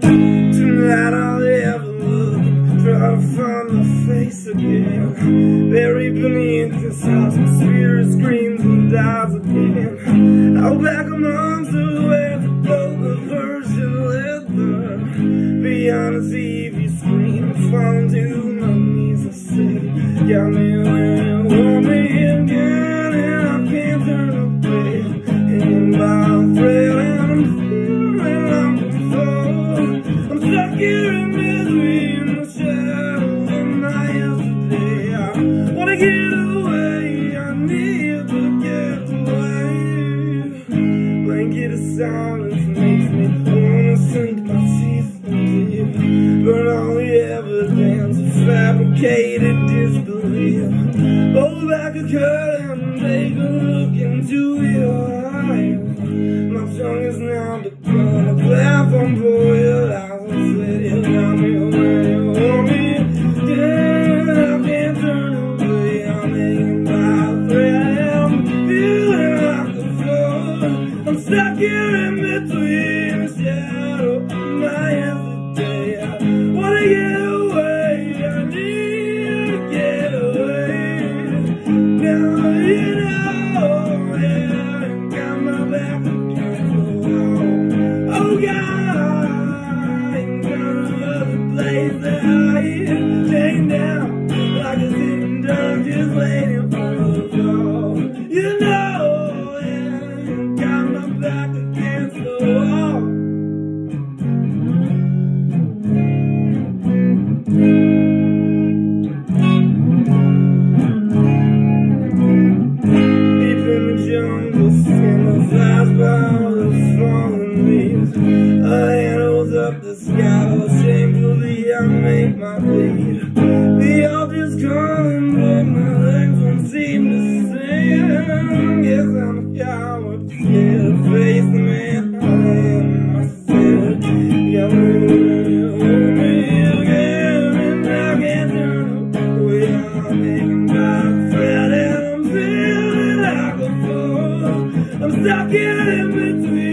Tonight I'll ever look Try to find my face again Buried beneath this house My spirit screams and dies again I'll back a month away The boat of Persian leather Beyond the TV screen Falling Got me And I can't turn away And I'm I'm stuck here in between the shadows of my yesterday. I wanna get away, I need to get away. Blanket of silence makes me wanna sink my teeth into you. Burn all the evidence of fabricated disbelief. Back a curtain, take a look into your eyes. My tongue is now become a platform for your lies. I said you got me oh, when you want me. Yeah, I can't turn away. I'm hanging by a thread. Feeling like a flood. I'm stuck here in between the shadow my yesterday. You. know, yeah, got my back up the sky, shamefully I make my plea. The altar's calling, but my legs won't seem to sing. Guess I'm a coward, scared to face the man I am. Again, and I can't turn away. I'm making my and I'm feeling. I'm stuck in between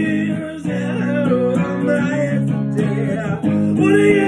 the